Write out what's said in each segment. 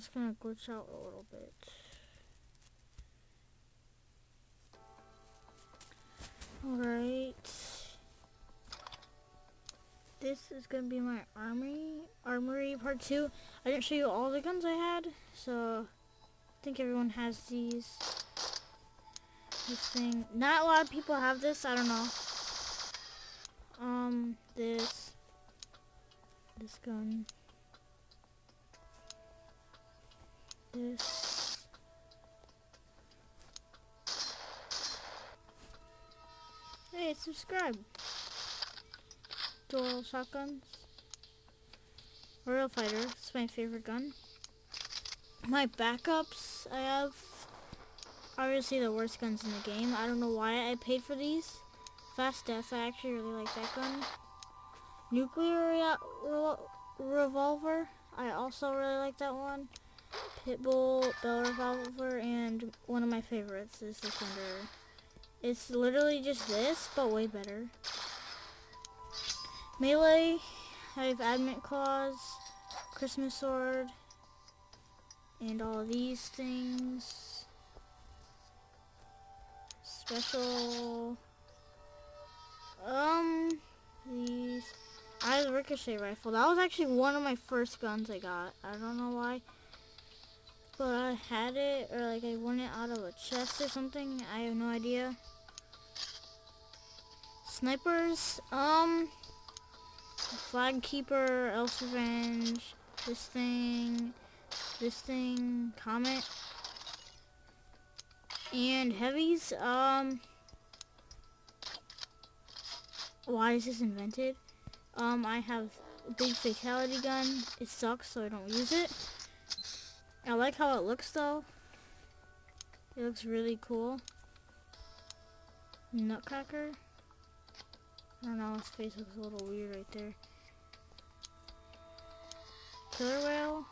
it's gonna glitch out a little bit. Alright. This is gonna be my armory armory part two. I didn't show you all the guns I had, so I think everyone has these. This thing. Not a lot of people have this, I don't know. Um, this. This gun. This. Hey, subscribe. Dual shotguns. Royal Fighter, it's my favorite gun. My backups, I have obviously the worst guns in the game. I don't know why I paid for these. Fast Death, I actually really like that gun. Nuclear re re Revolver, I also really like that one. Pitbull, Bell Revolver, and one of my favorites is the Thunder. It's literally just this, but way better. Melee, I have Adamant Claws, Christmas Sword, and all these things. Special, um, these. I have the Ricochet Rifle. That was actually one of my first guns I got. I don't know why. But I had it, or like I won it out of a chest or something. I have no idea. Snipers, um, Flag Keeper, Elf's Revenge, this thing, this thing, Comet, and heavies, um, why is this invented? Um, I have a big fatality gun. It sucks, so I don't use it. I like how it looks, though. It looks really cool. Nutcracker. I don't know, his face looks a little weird right there. Killer Whale.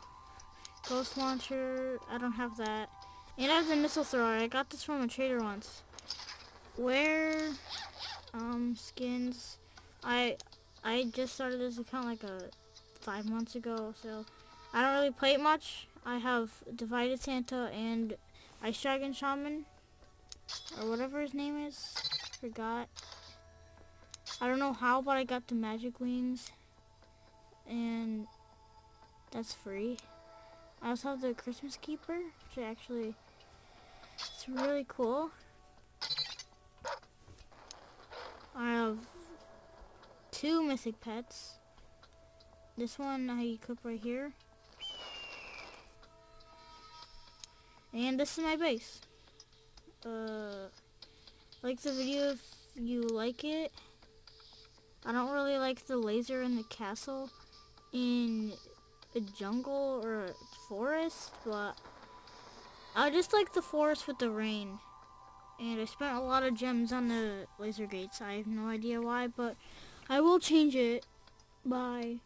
Ghost Launcher. I don't have that. And I have the Missile Thrower. I got this from a trader once. Where, um, skins. I, I just started this account like a five months ago, so I don't really play it much. I have Divided Santa and Ice Dragon Shaman, or whatever his name is. Forgot. I don't know how, but I got the magic wings. And that's free. I also have the Christmas Keeper, which actually, it's really cool. I have two mythic pets. This one I equip right here. And this is my base. Uh, like the video if you like it. I don't really like the laser in the castle in a jungle or a forest, but I just like the forest with the rain. And I spent a lot of gems on the laser gates. I have no idea why, but I will change it. Bye.